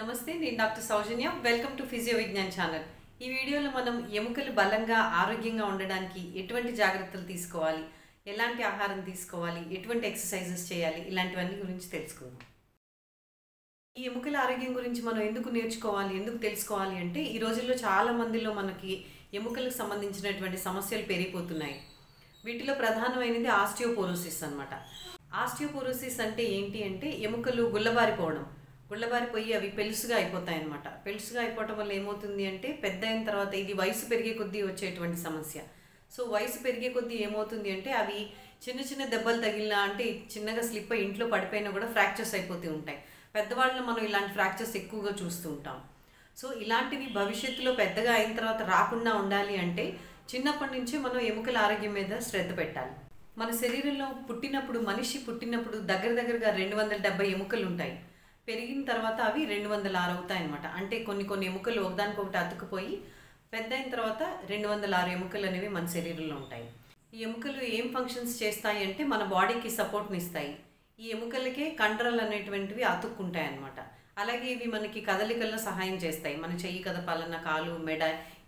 నమస్తే నేను doctor Soujanya. Welcome to physio Vignan channel. ఈ వీడియోలో మనం ఎముకలు బలంగా ఆరోగ్యంగా ఉండడానికి ఎటువంటి జాగ్రత్తలు తీసుకోవాలి? ఎలాంటి ఆహారం తీసుకోవాలి? ఎటువంటి ఎక్సర్సైజెస్ చేయాలి? ఇలాంటివన్నీ గురించి తెలుసుకుందాం. ఈ ఎముకల ఆరోగ్యం గురించి మనం ఎందుకు నేర్చుకోవాలి? ఎందుకు తెలుసుకోవాలి అంటే ఈ రోజుల్లో చాలా మందిలో మనకి ఎముకలకు సంబంధించినటువంటి సమస్యలు పెరిగిపోతున్నాయి. వీటిలో ప్రధానమైనది ఆస్టియోపోరోసిస్ అనమాట ఆస్టియోపోరోసిస్ అంటే ఏంటి అంటే ఎముకలు గుల్లబారిపోవడం. పొయ్యి అవి పెలుసుగా అయిపోతాయి అన్నమాట పెలుసుగా అయిపోవటం వల్ల ఏమవుతుంది అంటే పెద్ద అయిన తర్వాత ఇది వయసు పెరిగే కొద్దీ వచ్చేటువంటి సమస్య. సో వయసు పెరిగే కొద్దీ ఏమవుతుంది అంటే అవి చిన్న చిన్న దెబ్బలు తగిలినా అంటే చిన్నగా స్లిప్ అయి ఇంట్లో పడిపోయినా కూడా ఫ్రాక్చర్స్ అయిపోతూ ఉంటాయి. పెద్దవాళ్ళలో మనం ఇలాంటి ఫ్రాక్చర్స్ ఎక్కువగా చూస్తూ ఉంటాం. సో ఇలాంటివి భవిష్యత్తులో పెద్దగా అయిన తర్వాత రాకుండా ఉండాలి అంటే చిన్నప్పటి నుంచే మనం ఎముకల ఆరోగ్యం మీద శ్రద్ధ పెట్టాలి. మన శరీరంలో పుట్టినప్పుడు మనిషి పుట్టినప్పుడు దగ్గర దగ్గరగా రెండు వందల డెబ్బై ఎముకలు ఉంటాయి. పెరిగిన తర్వాత అవి రెండు వందల ఆరు అవుతాయి అనమాట అంటే కొన్ని కొన్ని ఎముకలు ఒకదానికొకటి అతుక్కుపోయి పెద్ద అయిన తర్వాత రెండు వందల ఆరు ఎముకలు అనేవి మన శరీరంలో ఉంటాయి. ఈ ఎముకలు ఏం ఫంక్షన్స్ చేస్తాయి అంటే మన బాడీకి సపోర్ట్ని ఇస్తాయి. ఈ ఎముకలకే కండరాలు అనేటువంటివి అతుక్కుంటాయి అన్నమాట. అలాగే ఇవి మనకి కదలికల్లో సహాయం చేస్తాయి. మన చెయ్యి కదపాలన్న కాలు మెడ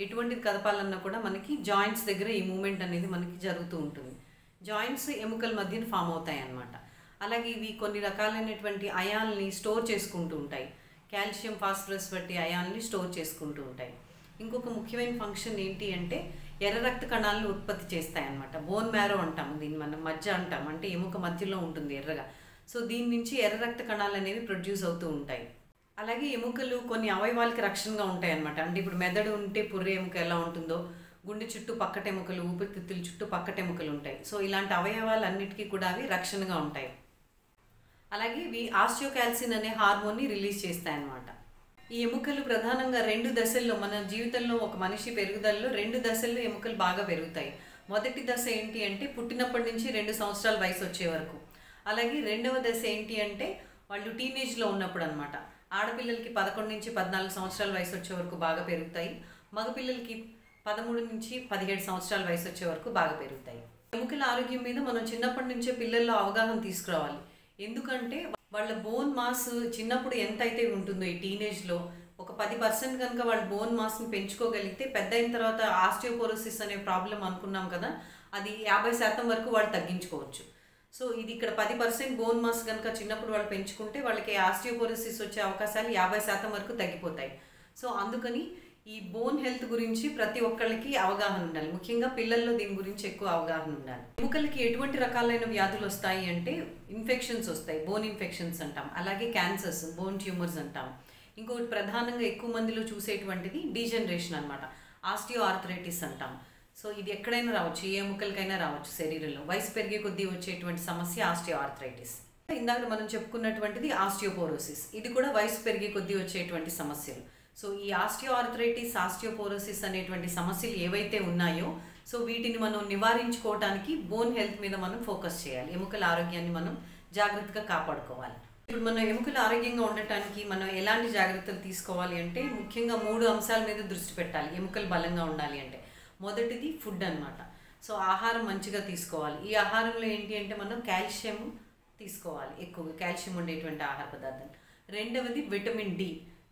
ఎటువంటిది కదపాలన్నా కూడా మనకి జాయింట్స్ దగ్గర ఈ మూమెంట్ అనేది మనకి జరుగుతూ ఉంటుంది. జాయింట్స్ ఎముకల మధ్యన ఫామ్ అవుతాయి అన్నమాట. అలాగే ఇవి కొన్ని రకాలైనటువంటి అయాల్ని స్టోర్ చేసుకుంటూ ఉంటాయి. కాల్షియం ఫాస్ఫరస్ వంటి అయాల్ని స్టోర్ చేసుకుంటూ ఉంటాయి. ఇంకొక ముఖ్యమైన ఫంక్షన్ ఏంటి అంటే ఎర్ర రక్త కణాలను ఉత్పత్తి చేస్తాయి అన్నమాట. బోన్ మ్యారో అంటాము దీన్ని మనం మధ్య అంటాం అంటే ఎముక మధ్యలో ఉంటుంది ఎర్రగా. సో దీని నుంచి ఎర్ర రక్త కణాలు అనేవి ప్రొడ్యూస్ అవుతూ ఉంటాయి. అలాగే ఎముకలు కొన్ని అవయవాలకి రక్షణగా ఉంటాయి అన్నమాట. అంటే ఇప్పుడు మెదడు ఉంటే పుర్రె ఎముక ఎలా ఉంటుందో గుండె చుట్టూ పక్కటెముకలు ఊపిరితిత్తుల చుట్టూ పక్కటెముకలు ఉంటాయి. సో ఇలాంటి అవయవాలన్నిటికీ కూడా అవి రక్షణగా ఉంటాయి. అలాగే ఇవి ఆస్టియోకాల్సిన్ అనే హార్మోన్ని రిలీజ్ చేస్తాయి అన్నమాట ఈ ఎముకలు ప్రధానంగా రెండు దశల్లో మన జీవితంలో ఒక మనిషి పెరుగుదలలో రెండు దశల్లో ఎముకలు బాగా పెరుగుతాయి. మొదటి దశ ఏంటి అంటే పుట్టినప్పటి నుంచి రెండు సంవత్సరాల వయసు వచ్చే వరకు. అలాగే రెండవ దశ ఏంటి అంటే వాళ్ళు టీనేజ్లో ఉన్నప్పుడు అనమాట ఆడపిల్లలకి పదకొండు నుంచి పద్నాలుగు సంవత్సరాల వయసు వచ్చే వరకు బాగా పెరుగుతాయి. మగపిల్లలకి పదమూడు నుంచి పదిహేడు సంవత్సరాల వయసు వచ్చే వరకు బాగా పెరుగుతాయి. ఎముకల ఆరోగ్యం మీద మనం చిన్నప్పటి నుంచే పిల్లల్లో అవగాహన తీసుకురావాలి. ఎందుకంటే వాళ్ళ బోన్ మాస్ చిన్నప్పుడు ఎంత అయితే ఉంటుందో ఈ టీనేజ్లో ఒక పది పర్సెంట్ కనుక వాళ్ళ బోన్ మాస్ని పెంచుకోగలిగితే పెద్ద అయిన తర్వాత ఆస్టియోపోరోసిస్ అనే ప్రాబ్లం అనుకున్నాం కదా అది యాభై శాతం వరకు వాళ్ళు తగ్గించుకోవచ్చు. సో ఇది ఇక్కడ పది పర్సెంట్ బోన్ మాస్ కనుక చిన్నప్పుడు వాళ్ళు పెంచుకుంటే వాళ్ళకి ఆస్టియోపోరోసిస్ వచ్చే అవకాశాలు యాభై శాతం వరకు తగ్గిపోతాయి. సో అందుకని ఈ బోన్ హెల్త్ గురించి ప్రతి ఒక్కళ్ళకి అవగాహన ఉండాలి. ముఖ్యంగా పిల్లల్లో దీని గురించి ఎక్కువ అవగాహన ఉండాలి. ఎముకలకి ఎటువంటి రకాలైన వ్యాధులు వస్తాయి అంటే ఇన్ఫెక్షన్స్ వస్తాయి. బోన్ ఇన్ఫెక్షన్స్ అంటాం. అలాగే క్యాన్సర్స్ బోన్ ట్యూమర్స్ అంటాం. ఇంకోటి ప్రధానంగా ఎక్కువ మందిలో చూసేటువంటిది డీజనరేషన్ అనమాట ఆస్టియో ఆర్థరైటిస్ అంటాం. సో ఇది ఎక్కడైనా రావచ్చు. ఏ ఎముకలకైనా రావచ్చు శరీరంలో. వయసు పెరిగే కొద్దీ వచ్చేటువంటి సమస్య ఆస్టియో ఆర్థరైటిస్ ఇందాక మనం చెప్పుకున్నటువంటిది ఆస్టియోపోరోసిస్ ఇది కూడా వయసు పెరిగే కొద్దీ వచ్చేటువంటి సమస్యలు. సో ఈ ఆస్టియో ఆర్థరైటిస్ ఆస్టియోపోరోసిస్ అనేటువంటి సమస్యలు ఏవైతే ఉన్నాయో సో వీటిని మనం నివారించుకోవడానికి బోన్ హెల్త్ మీద మనం ఫోకస్ చేయాలి. ఎముకల ఆరోగ్యాన్ని మనం జాగ్రత్తగా కాపాడుకోవాలి. ఇప్పుడు మనం ఎముకలు ఆరోగ్యంగా ఉండటానికి మనం ఎలాంటి జాగ్రత్తలు తీసుకోవాలి అంటే ముఖ్యంగా మూడు అంశాల మీద దృష్టి పెట్టాలి. ఎముకలు బలంగా ఉండాలి అంటే. మొదటిది ఫుడ్ అన్నమాట. సో ఆహారం మంచిగా తీసుకోవాలి. ఈ ఆహారంలో ఏంటి అంటే మనం కాల్షియం తీసుకోవాలి ఎక్కువగా. కాల్షియం ఉండేటువంటి ఆహార పదార్థాలు. రెండవది విటమిన్ డి.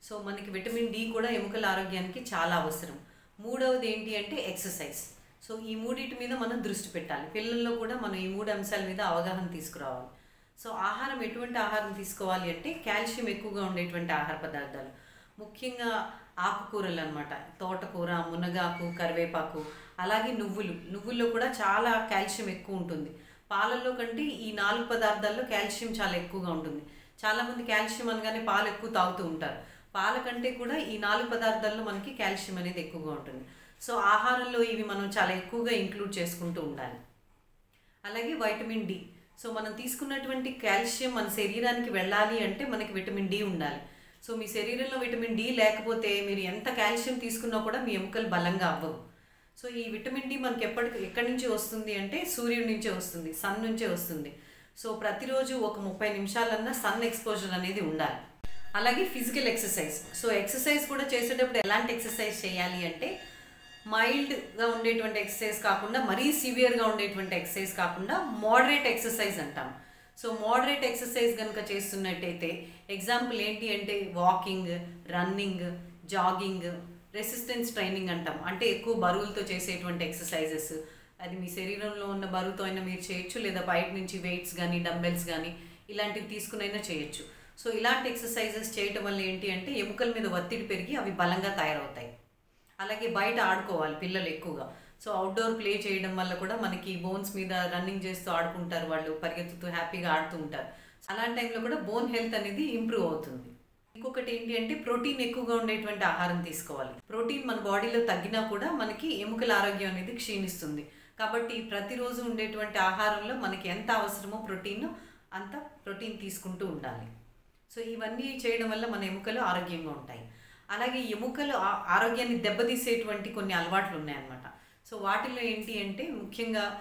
సో మనకి విటమిన్ డి కూడా ఎముకల ఆరోగ్యానికి చాలా అవసరం. మూడవది ఏంటి అంటే ఎక్సర్సైజ్. సో ఈ మూడింటి మీద మనం దృష్టి పెట్టాలి. పిల్లల్లో కూడా మనం ఈ మూడు అంశాల మీద అవగాహన తీసుకురావాలి. సో ఆహారం ఎటువంటి ఆహారం తీసుకోవాలి అంటే కాల్షియం ఎక్కువగా ఉండేటువంటి ఆహార పదార్థాలు. ముఖ్యంగా ఆకుకూరలు అనమాట తోటకూర మునగాకు కరివేపాకు అలాగే నువ్వులు. నువ్వుల్లో కూడా చాలా కాల్షియం ఎక్కువ ఉంటుంది. పాలల్లో కంటే ఈ నాలుగు పదార్థాల్లో కాల్షియం చాలా ఎక్కువగా ఉంటుంది. చాలామంది కాల్షియం అనగానే పాలు ఎక్కువ తాగుతూ ఉంటారు. పాల కంటే కూడా ఈ నాలుగు పదార్థాల్లో మనకి కాల్షియం అనేది ఎక్కువగా ఉంటుంది. సో ఆహారంలో ఇవి మనం చాలా ఎక్కువగా ఇంక్లూడ్ చేసుకుంటూ ఉండాలి. అలాగే వైటమిన్ డి సో మనం తీసుకున్నటువంటి కాల్షియం మన శరీరానికి వెళ్ళాలి అంటే మనకి విటమిన్ డి ఉండాలి. సో మీ శరీరంలో విటమిన్ డి లేకపోతే మీరు ఎంత కాల్షియం తీసుకున్నా కూడా మీ ఎముకలు బలంగా అవ్వవు. సో ఈ విటమిన్ డి మనకి ఎప్పటికి ఎక్కడి నుంచి వస్తుంది అంటే సూర్యుడి నుంచే వస్తుంది సన్ నుంచే వస్తుంది. సో ప్రతిరోజు ఒక ముప్పై నిమిషాలన్నా సన్ ఎక్స్పోజర్ అనేది ఉండాలి. అలాగే ఫిజికల్ ఎక్సర్సైజ్ సో ఎక్సర్సైజ్ కూడా చేసేటప్పుడు ఎలాంటి ఎక్సర్సైజ్ చేయాలి అంటే మైల్డ్గా ఉండేటువంటి ఎక్సర్సైజ్ కాకుండా మరీ సివియర్గా ఉండేటువంటి ఎక్సర్సైజ్ కాకుండా మోడరేట్ ఎక్సర్సైజ్ అంటాం. సో మోడరేట్ ఎక్సర్సైజ్ కనుక చేస్తున్నట్టయితే ఎగ్జాంపుల్ ఏంటి అంటే walking running jogging resistance training అంటాం. అంటే ఎక్కువ బరువులతో చేసేటువంటి ఎక్సర్సైజెస్ అది మీ శరీరంలో ఉన్న బరువుతో అయినా మీరు చేయొచ్చు లేదా బయట నుంచి వెయిట్స్ కానీ డంబెల్స్ కానీ ఇలాంటివి తీసుకునైనా చేయొచ్చు. సో ఇలాంటి ఎక్సర్సైజెస్ చేయటం వల్ల ఏంటి అంటే ఎముకల మీద ఒత్తిడి పెరిగి అవి బలంగా తయారవుతాయి. అలాగే బయట ఆడుకోవాలి పిల్లలు ఎక్కువగా. సో అవుట్డోర్ ప్లే చేయడం వల్ల కూడా మనకి బోన్స్ మీద రన్నింగ్ చేస్తూ ఆడుకుంటారు వాళ్ళు పరిగెత్తుతూ హ్యాపీగా ఆడుతూ ఉంటారు. అలాంటి టైంలో కూడా బోన్ హెల్త్ అనేది ఇంప్రూవ్ అవుతుంది. ఇంకొకటి ఏంటి అంటే ప్రోటీన్ ఎక్కువగా ఉండేటువంటి ఆహారం తీసుకోవాలి. ప్రోటీన్ మన బాడీలో తగ్గినా కూడా మనకి ఎముకల ఆరోగ్యం అనేది క్షీణిస్తుంది. కాబట్టి ప్రతిరోజు ఉండేటువంటి ఆహారంలో మనకి ఎంత అవసరమో ప్రోటీన్ అంత ప్రోటీన్ తీసుకుంటూ ఉండాలి. సో ఇవన్నీ చేయడం వల్ల మన ఎముకలు ఆరోగ్యంగా ఉంటాయి. అలాగే ఎముకలు ఆ- ఆరోగ్యాన్ని దెబ్బతీసేటువంటి కొన్ని అలవాట్లు ఉన్నాయన్నమాట. సో వాటిలో ఏంటి అంటే ముఖ్యంగా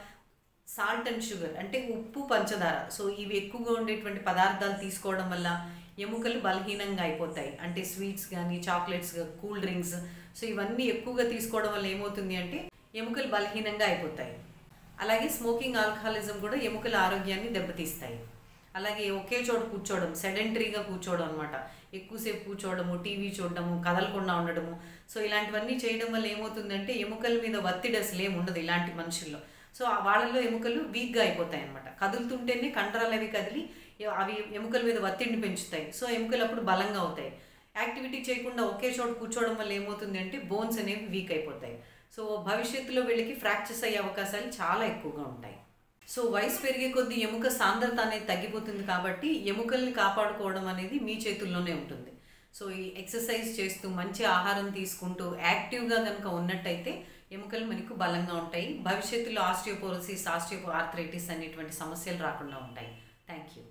సాల్ట్ అండ్ షుగర్ అంటే ఉప్పు పంచదార. సో ఇవి ఎక్కువగా ఉండేటువంటి పదార్థాలు తీసుకోవడం వల్ల ఎముకలు బలహీనంగా అయిపోతాయి. అంటే స్వీట్స్ కానీ చాక్లెట్స్ కూల్ డ్రింక్స్. సో ఇవన్నీ ఎక్కువగా తీసుకోవడం వల్ల ఏమవుతుంది అంటే ఎముకలు బలహీనంగా అయిపోతాయి. అలాగే స్మోకింగ్ ఆల్కహాలిజం కూడా ఎముకల ఆరోగ్యాన్ని దెబ్బతీస్తాయి. అలాగే ఒకే చోట కూర్చోవడం సెడెంటరీగా కూర్చోవడం అనమాట ఎక్కువసేపు కూర్చోవడము టీవీ చూడడము కదలకుండా ఉండడము. సో ఇలాంటివన్నీ చేయడం వల్ల ఏమవుతుందంటే ఎముకల మీద ఒత్తిడి అసలు ఏమి ఉండదు ఇలాంటి మనుషుల్లో. సో ఆ వాళ్ళలో ఎముకలు వీక్గా అయిపోతాయి అనమాట కదులుతుంటేనే కండరాలు అవి కదిలి అవి ఎముకల మీద ఒత్తిడిని పెంచుతాయి. సో ఎముకలు అప్పుడు బలంగా అవుతాయి. యాక్టివిటీ చేయకుండా ఒకే చోట కూర్చోవడం వల్ల ఏమవుతుంది అంటే బోన్స్ అనేవి వీక్ అయిపోతాయి. సో భవిష్యత్తులో వీళ్ళకి ఫ్రాక్చర్స్ అయ్యే అవకాశాలు చాలా ఎక్కువగా ఉంటాయి. సో వయసు పెరిగే కొద్దీ ఎముక సాంద్రత అనేది తగ్గిపోతుంది కాబట్టి ఎముకల్ని కాపాడుకోవడం అనేది మీ చేతుల్లోనే ఉంటుంది. సో ఈ ఎక్సర్సైజ్ చేస్తూ మంచి ఆహారం తీసుకుంటూ యాక్టివ్గా కనుక ఉన్నట్టయితే ఎముకలు మనకు బలంగా ఉంటాయి. భవిష్యత్తులో ఆస్టియోపోరోసిస్ ఆస్టియోపో ఆర్థరైటిస్ అనేటువంటి సమస్యలు రాకుండా ఉంటాయి. Thank you